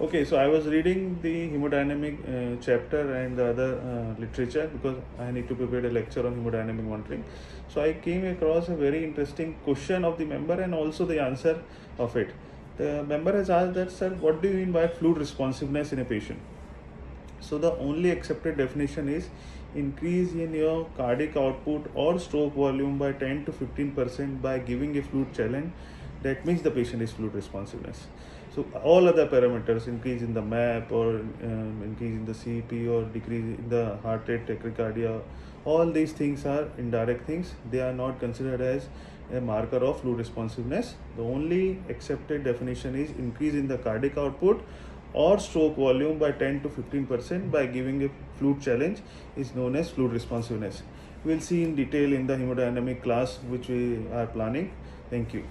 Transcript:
Okay, so I was reading the hemodynamic uh, chapter and the other uh, literature because I need to prepare a lecture on hemodynamic monitoring. So I came across a very interesting question of the member and also the answer of it. The member has asked that, sir, what do you mean by fluid responsiveness in a patient? So the only accepted definition is increase in your cardiac output or stroke volume by 10 to 15 percent by giving a fluid challenge. That means the patient is fluid responsiveness. So all other parameters, increase in the MAP or um, increase in the CP or decrease in the heart rate, tachycardia, all these things are indirect things. They are not considered as a marker of fluid responsiveness. The only accepted definition is increase in the cardiac output or stroke volume by 10 to 15 percent by giving a fluid challenge is known as fluid responsiveness. We'll see in detail in the hemodynamic class which we are planning. Thank you.